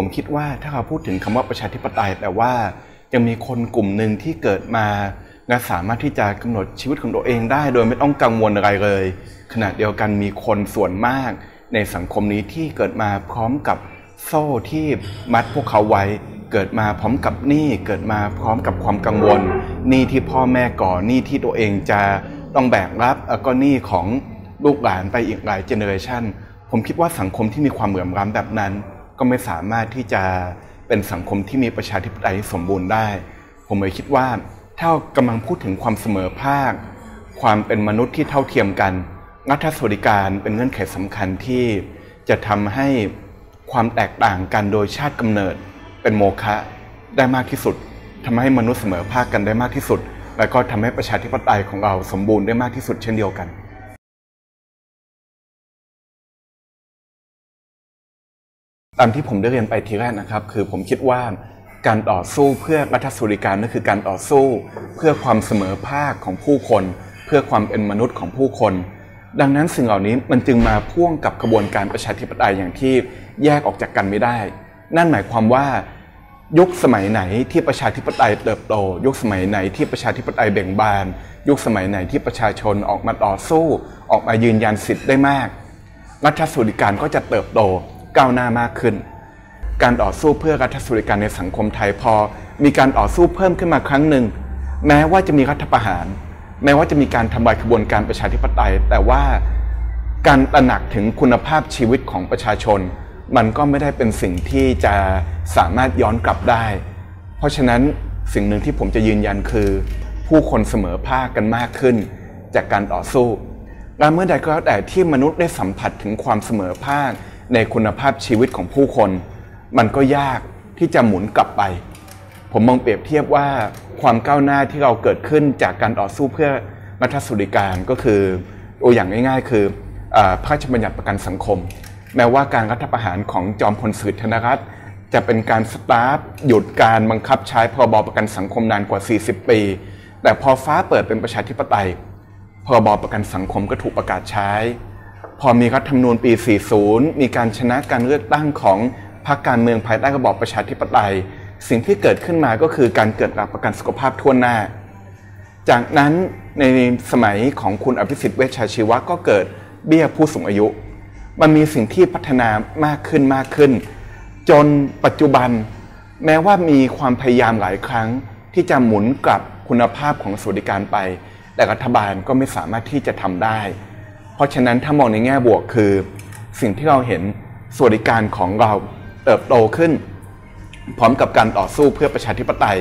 ผมคิดว่าถ้าเราพูดถึงคำว่าประชาธิปไตยแต่ว่ายังมีคนกลุ่มหนึ่งที่เกิดมาและสามารถที่จะกำหนดชีวิตของตัวเองได้ โดยไม่ต้องกังวลอะไรเลย ขณะเดียวกันมีคนส่วนมาก ในสังคมนี้ที่เกิดมาพร้อมกับโซ่ที่มัดพวกเขาไว้ เกิดมาพร้อมกับหนี้เกิดมาพร้อมกับความกังวลหนี้ที่พ่อแม่ก่อหนี้ที่ตัวเองจะต้องแบกรับแล้วก็หนี้ของลูกหลานไปอีกหลายเจเนอเรชันผมคิดว่าสังคมที่มีความเหลื่อมล้ำแบบนั้น ก็ไม่สามารถที่จะเป็นสังคมที่มีประชาธิปไตยสมบูรณ์ได้ ผมเลยคิดว่าถ้ากำลังพูดถึงความเสมอภาค ความเป็นมนุษย์ที่เท่าเทียมกันรัฐสวัสดิการเป็นเงื่อนไขสำคัญที่จะทำให้ความแตกต่างกันโดยชาติกำเนิดเป็นโมฆะได้มากที่สุดทำให้มนุษย์เสมอภาคกันได้มากที่สุด และก็ทำให้ประชาธิปไตยของเราสมบูรณ์ได้มากที่สุดเช่นเดียวกัน ตามที่ผมได้เรียนไปทีแรกนะครับ คือผมคิดว่าการต่อสู้เพื่อรัฐสวัสดิการนั่นคือการต่อสู้ เพื่อความเสมอภาคของผู้คน เพื่อความเป็นมนุษย์ของผู้คน ดังนั้นสิ่งเหล่านี้มันจึงมาพ่วงกับกระบวนการประชาธิปไตยอย่างที่แยกออกจากกันไม่ได้ นั่นหมายความว่ายุคสมัยไหนที่ประชาธิปไตยเติบโต ยุคสมัยไหนที่ประชาธิปไตยเบ่งบาน ยุคสมัยไหนที่ประชาชนออกมาต่อสู้ ออกมายืนยันสิทธิ์ได้มาก รัฐสวัสดิการก็จะเติบโต ก้าวหน้ามากขึ้น การต่อสู้เพื่อรัฐสวัสดิการในสังคมไทยพอ มีการต่อสู้เพิ่มขึ้นมาครั้งหนึ่ง แม้ว่าจะมีรัฐประหาร แม้ว่าจะมีการทำลายกระบวนการประชาธิปไตย แต่ว่าการตระหนักถึงคุณภาพชีวิตของประชาชน มันก็ไม่ได้เป็นสิ่งที่จะสามารถย้อนกลับได้ เพราะฉะนั้นสิ่งหนึ่งที่ผมจะยืนยันคือ ผู้คนเสมอภาคกันมากขึ้น จากการต่อสู้และเมื่อใดก็แล้วแต่ที่มนุษย์ได้สัมผัสถึงความเสมอภาค ในคุณภาพชีวิตของผู้คน มันก็ยากที่จะหมุนกลับไป ผมมองเปรียบเทียบว่าความก้าวหน้าที่เราเกิดขึ้นจากการต่อสู้เพื่อรัฐสวัสดิการก็คือตัวอย่างง่ายๆ คือพระราชบัญญัติประกันสังคม แม้ว่าการรัฐประหารของจอมพลสฤษดิ์ธนรัตน์จะเป็นการสตาร์ทหยุดการบังคับใช้พรบประกันสังคมนานกว่า 40 ปี แต่พอฟ้าเปิดเป็นประชาธิปไตยพรบประกันสังคมก็ถูกประกาศใช้ พอมีรัฐธรรมนูญปี 40 มีการชนะการเลือกตั้งของพรรคการเมืองภายใต้ระบอบประชาธิปไตย สิ่งที่เกิดขึ้นมาก็คือการเกิดหลักประกันสุขภาพทั่วหน้า จากนั้นในสมัยของคุณอภิสิทธิ์เวชชาชีวะก็เกิดเบี้ยผู้สูงอายุ มันมีสิ่งที่พัฒนามากขึ้นมากขึ้น จนปัจจุบัน แม้ว่ามีความพยายามหลายครั้ง ที่จะหมุนกลับคุณภาพของสวัสดิการไป แต่รัฐบาลก็ไม่สามารถที่จะทำได้ เพราะฉะนั้นถ้ามองในแง่บวกคือ สิ่งที่เราเห็นสวัสดิการของเราเติบโตขึ้น พร้อมกับการต่อสู้เพื่อประชาธิปไตย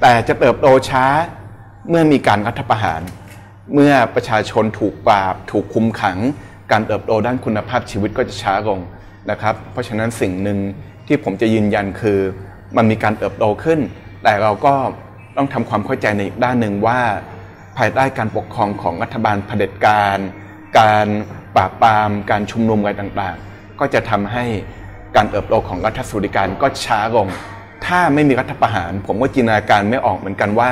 แต่จะเติบโตช้าเมื่อมีการรัฐประหาร เมื่อประชาชนถูกปราบ ถูกคุมขัง การเติบโตด้านคุณภาพชีวิตก็จะช้าลงนะครับ เพราะฉะนั้นสิ่งหนึ่งที่ผมจะยืนยันคือ มันมีการเติบโตขึ้น แต่เราก็ต้องทำความเข้าใจในอีกด้านหนึ่งว่า ภายใต้การปกครองของรัฐบาลเผด็จการ การปราบปรามการชุมนุมอะไรต่างๆ ก็จะทำให้การเติบโตของรัฐสวัสดิการก็ช้าลง ถ้าไม่มีรัฐประหาร ผมก็จินตนาการไม่ออกเหมือนกันว่า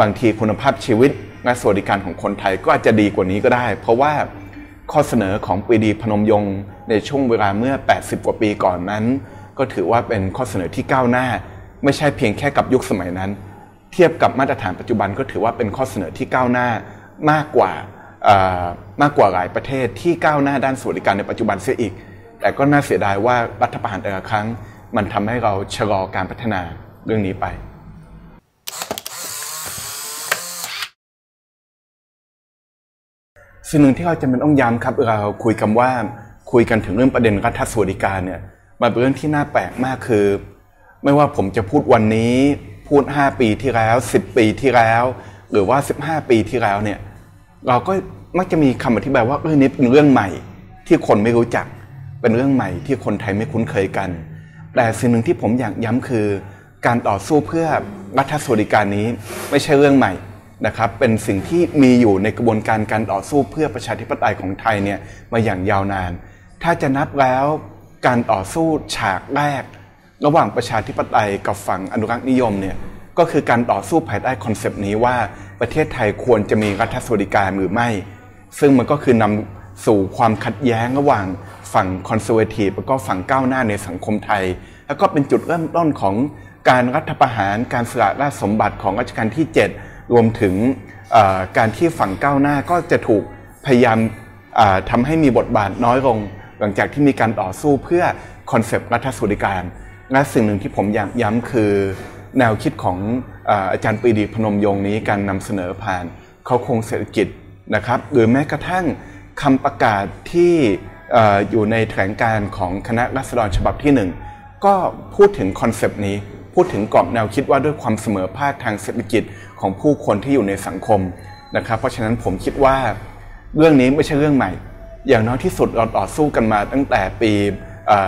บางทีคุณภาพชีวิตและสวัสดิการของคนไทยก็อาจจะดีกว่านี้ก็ได้ เพราะว่าข้อเสนอของปรีดีพนมยงค์ในช่วงเวลาเมื่อ 80 กว่าปีก่อนนั้น ก็ถือว่าเป็นข้อเสนอที่ก้าวหน้า ไม่ใช่เพียงแค่กับยุคสมัยนั้น เทียบกับมาตรฐานปัจจุบันก็ถือว่าเป็นข้อเสนอที่ก้าวหน้ามากกว่า มากกว่าหลายประเทศที่ก้าวหน้าด้านสวัสดิการในปัจจุบันเสียอีก แต่ก็น่าเสียดายว่ารัฐประหารแต่ละครั้ง มันทำให้เราชะลอการพัฒนาเรื่องนี้ไปสิ่งหนึ่งที่เราจะเป็นต้องย้ำครับเราคุยกันว่าคุยกันถึงเรื่องประเด็นรัฐสวัสดิการเนี่ยมันเป็นเรื่องที่น่าแปลกมากคือ ไม่ว่าผมจะพูดวันนี้พูด 5 ปีที่แล้ว 10 ปีที่แล้ว หรือว่า 15 ปีที่แล้วเนี่ยเราก็ มักจะมีคำอธิบายว่าเรื่องนี้เป็นเรื่องใหม่ที่คนไม่รู้จัก เป็นเรื่องใหม่ที่คนไทยไม่คุ้นเคยกัน แต่สิ่งหนึ่งที่ผมอยากย้ำคือ การต่อสู้เพื่อรัฐสวัสดิการนี้ไม่ใช่เรื่องใหม่นะครับ เป็นสิ่งที่มีอยู่ในกระบวนการการต่อสู้เพื่อประชาธิปไตยของไทยเนี่ยมาอย่างยาวนาน ถ้าจะนับแล้วการต่อสู้ฉากแรก ระหว่างประชาธิปไตยกับฝั่งอนุรักษ์นิยมเนี่ยก็คือการต่อสู้ภายใต้ concept นี้ว่าประเทศไทยควรจะมีรัฐสวัสดิการหรือไม่ ซึ่งมันก็คือนำสู่ความขัดแย้งระหว่างฝั่ง conservative แล้วก็ฝั่งก้าวหน้าในสังคมไทย แล้วก็เป็นจุดเริ่มต้นของการรัฐประหารการสละราชสมบัติของรัชกาลที่ 7 รวมถึงการที่ฝั่งก้าวหน้าก็จะถูกพยายามทำให้มีบทบาทน้อยลง หลังจากที่มีการต่อสู้เพื่อ concept รัฐสวัสดิการ และสิ่งหนึ่งที่ผมอยากย้ำคือ แนวคิดของอาจารย์ปรีดีพนมยงค์นี้การนำเสนอผ่านเค้าโครงเศรษฐกิจ นะครับหรือแม้กระทั่งคำประกาศที่อยู่ในแถลงการณ์ของคณะราษฎรฉบับที่ 1 ก็พูดถึง concept นี้ พูดถึงกรอบแนวคิดว่าด้วยความเสมอภาคทางเศรษฐกิจของผู้คนที่อยู่ในสังคมนะครับ เพราะฉะนั้นผมคิดว่าเรื่องนี้ไม่ใช่เรื่องใหม่ อย่างน้อยที่สุดเราต่อสู้กันมาตั้งแต่ปี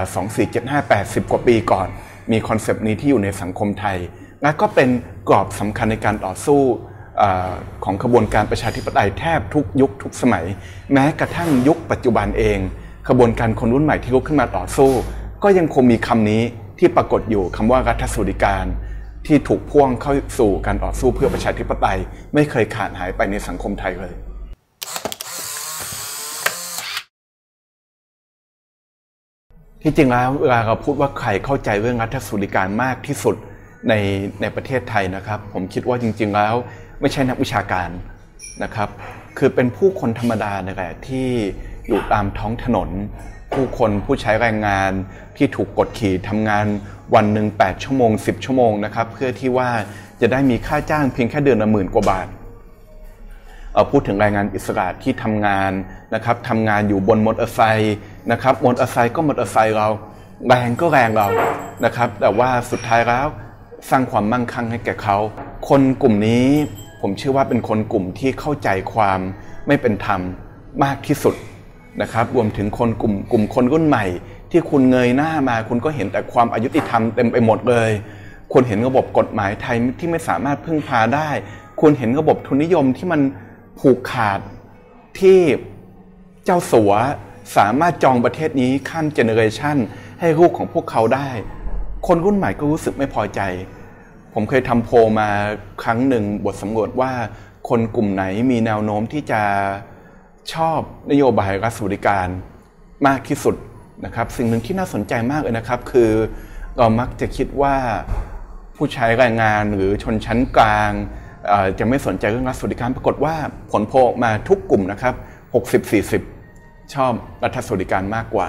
2475 80 กว่าปีก่อน มีคอนเซปต์นี้ที่อยู่ในสังคมไทย และก็เป็นกรอบสำคัญในการต่อสู้ ของขบวนการประชาธิปไตยแทบทุกยุคทุกสมัย แม้กระทั่งยุคปัจจุบันเอง ขบวนการคนรุ่นใหม่ที่ลุกขึ้นมาต่อสู้ ก็ยังคงมีคำนี้ที่ปรากฏอยู่คำว่ารัฐสวัสดิการ ที่ถูกพ่วงเข้าสู่การต่อสู้เพื่อประชาธิปไตย ไม่เคยขาดหายไปในสังคมไทยเลยที่จริงแล้วเวลาเราพูดว่าใครเข้าใจเรื่องรัฐสวัสดิการมากที่สุดในในประเทศไทยนะครับ ผมคิดว่าจริง ๆ แล้ว ไม่ใช่นักวิชาการนะครับ คือเป็นผู้คนธรรมดาเนี่ยแหละที่อยู่ตามท้องถนน ผู้คนผู้ใช้แรงงานที่ถูกกดขี่ทำงานวันหนึ่ง8ชั่วโมง 10 ชั่วโมงนะครับ เพื่อที่ว่าจะได้มีค่าจ้างเพียงแค่เดือนละหมื่นกว่าบาทาพูดถึงแรงงานอิสระที่ทำงานนะครับทำงานอยู่บนมอเตอร์ไซค์นะครับมอเตอร์ไซค์ก็มอเตอร์ไซค์เราแรงก็แรงเรานะครับ แต่ว่าสุดท้ายแล้วสร้างความมั่งคั่งให้แก่เขา คนกลุ่มนี้ ผมเชื่อว่าเป็นคนกลุ่มที่เข้าใจความไม่เป็นธรรมมากที่สุดนะครับรวมถึงคนกลุ่มกลุ่มคนรุ่นใหม่ ที่คุณเงยหน้ามา คุณก็เห็นแต่ความอายุติธรรมเต็มไปหมดเลย คุณเห็นระบบกฎหมายไทยที่ไม่สามารถพึ่งพาได้ คุณเห็นระบบทุนนิยมที่มันผูกขาดที่เจ้าสัวสามารถจองประเทศนี้ข้ามเจเนอเรชันให้ลูกของพวกเขาได้ คนรุ่นใหม่ก็รู้สึกไม่พอใจ ผมเคยทำโพลมาครั้งหนึ่งบทสำรวจว่าคนกลุ่มไหนมีแนวโน้มที่จะชอบนโยบายรัฐสวัสดิการมากที่สุดนะครับ สิ่งหนึ่งที่น่าสนใจมากเลยนะครับ คือเรามักจะคิดว่าผู้ใช้แรงงานหรือชนชั้นกลางจะไม่สนใจเรื่องรัฐสวัสดิการปรากฏว่าผลโพลมาทุกกลุ่มนะครับ 60-40 ชอบรัฐสวัสดิการมากกว่า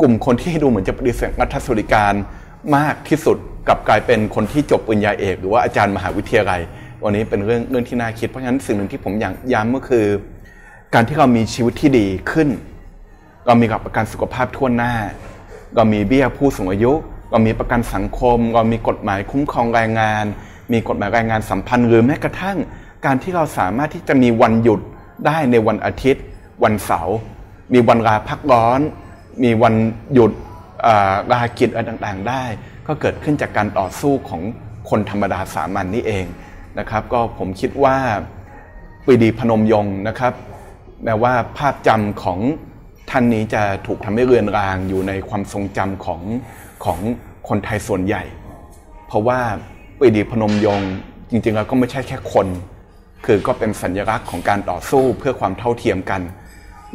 กลุ่มคนที่ดูเหมือนจะปฏิเสธรัฐสวัสดิการมากที่สุด กลับกลายเป็นคนที่จบปริญญาเอก หรือว่าอาจารย์มหาวิทยาลัยวันนี้เป็นเรื่องเรื่องที่น่าคิดเพราะฉะนั้นสิ่งหนึ่งที่ผมอยากย้ำก็คือ การที่เรามีชีวิตที่ดีขึ้น เรามีกับประกันสุขภาพทั่วหน้า เรามีเบี้ยผู้สูงอายุ เรามีประกันสังคม เรามีกฎหมายคุ้มครองแรงงาน มีกฎหมายแรงงานสัมพันธ์หรือแม้กระทั่ง การที่เราสามารถที่จะมีวันหยุดได้ในวันอาทิตย์ วันเสาร์มีวันลาพักร้อน มีวันหยุดลากิจอะไรต่างๆ ได้ ก็เกิดขึ้นจากการต่อสู้ของคนธรรมดาสามัญนนี่เองนะครับ ก็ผมคิดว่าปีดีพนมยงค์นะครับแม้ว่าภาพจำของท่านนี้จะถูกทำให้เรือนรางอยู่ในความทรงจำของของคนไทยส่วนใหญ่ เพราะว่าปีดีพนมยงค์จริงๆแล้วก็ไม่ใช่แค่คน คือก็เป็นสัญลักษณ์ของการต่อสู้เพื่อความเท่าเทียมกัน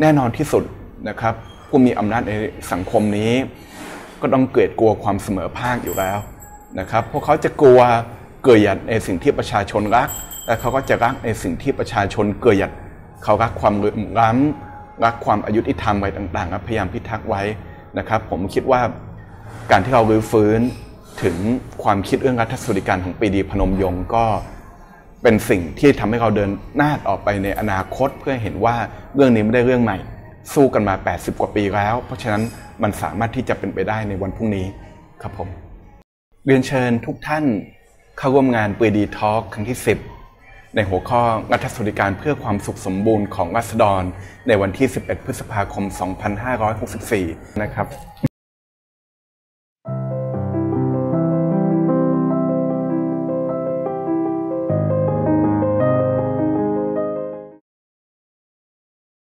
แน่นอนที่สุดนะครับผู้มีอำนาจในสังคมนี้ ก็ต้องเกลียดกลัวความเสมอภาคอยู่แล้วนะครับพวกเขาจะกลัวเกลียดในสิ่งที่ประชาชนรัก และเขาก็จะรักในสิ่งที่ประชาชนเกลียด เขารักความร้ำรักความอายุติธรรมไว้ต่างๆพยายามพิทักษ์ไว้นะครับ ผมคิดว่าการที่เรารื้อฟื้นถึงความคิดเรื่องรัฐสวัสดิการของปีดีพนมยงค์ก็เป็นสิ่งที่ทำให้เราเดินหน้าออไปในอนาคตเพื่อเห็นว่าเรื่องนี้ไม่ได้เรื่องใหม่ สู้กันมา 80 กว่าปีแล้ว เพราะฉะนั้น มันสามารถที่จะเป็นไปได้ในวันพรุ่งนี้ครับผม เรียนเชิญทุกท่านเข้าร่วมงานปีดีทอล์กครั้งที่ 10 ในหัวข้อรัฐสวัสดิการเพื่อความสุขสมบูรณ์ของรัษฎรในวันที่ 11 พฤษภาคม 2564 นะครับ